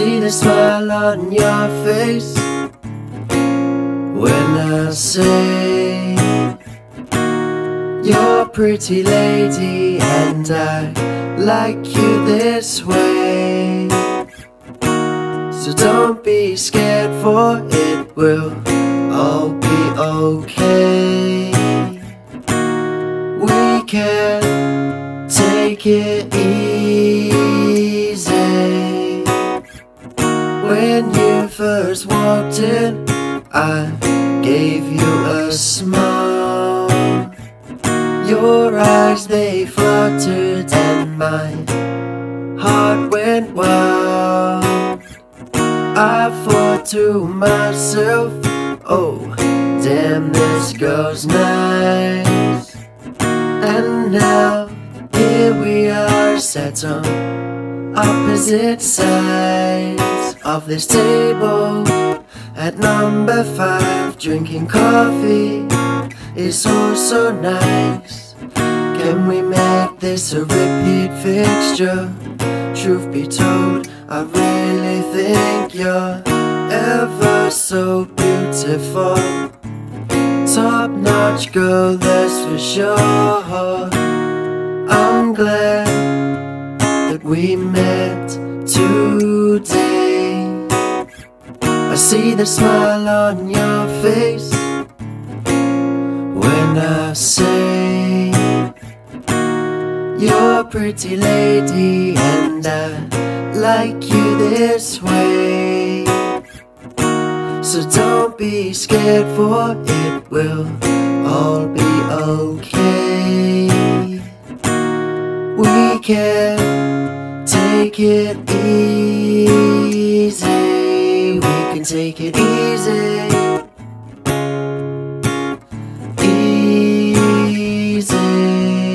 See the smile on your face when I say you're a pretty lady and I like you this way. So don't be scared for it will all be okay. We can take it easy. First walked in, I gave you a smile. Your eyes they fluttered and my heart went wild. I thought to myself, oh, damn, this girl's nice. And now here we are sat on opposite sides of this table at number five, drinking coffee is so so nice. Can we make this a repeat fixture? Truth be told, I really think you're ever so beautiful. Top notch girl, that's for sure. I'm glad that we met today. See the smile on your face when I say you're a pretty lady and I like you this way. So don't be scared for it will all be okay. We can take it easy. Can take it easy. Easy.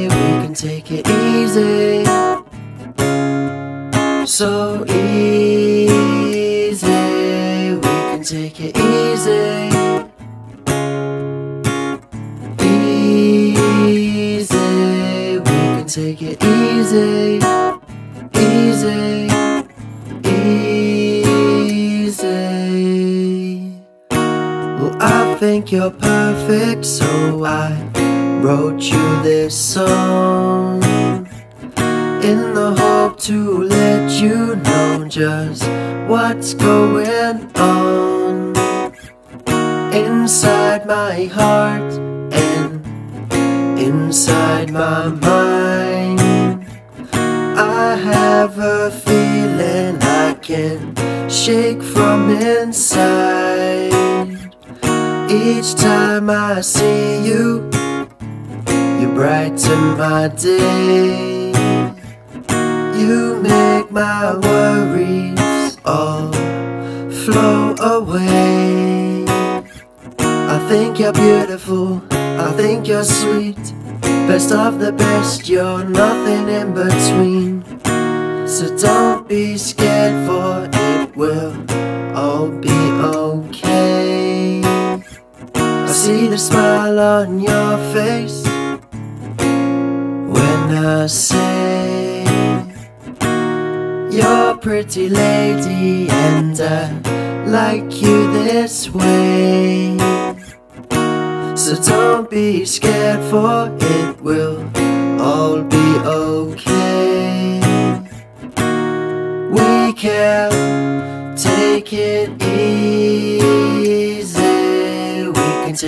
We can take it easy. So easy. We can take it easy. Easy. We can take it. Easy. Easy. Think you're perfect, so I wrote you this song in the hope to let you know just what's going on inside my heart and inside my mind. I have a feeling I can shake from inside. Each time I see you, you brighten my day. You make my worries all flow away. I think you're beautiful, I think you're sweet. Best of the best, you're nothing in between. So don't be scared, for it will all be okay. See the smile on your face when I say you're a pretty lady and I like you this way. So don't be scared for it will all be okay. We can take it easy.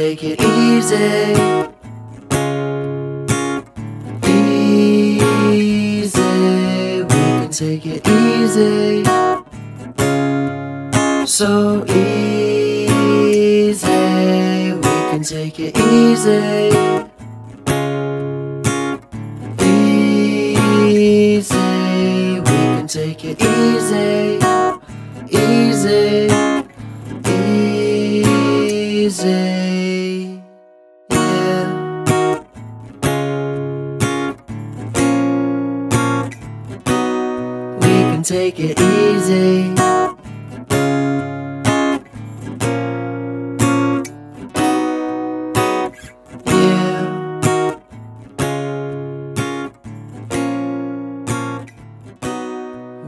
Take it easy. Easy. We can take it easy. So easy. We can take it easy. Easy. We can take it easy. Easy. Easy. Can take it easy. Yeah.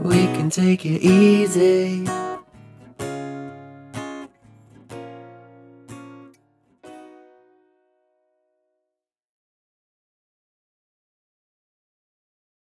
We can take it easy.